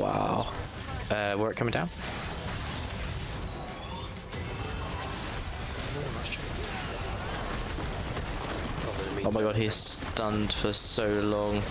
Wow. Uh, were it coming down? Oh my god, he's stunned for so long.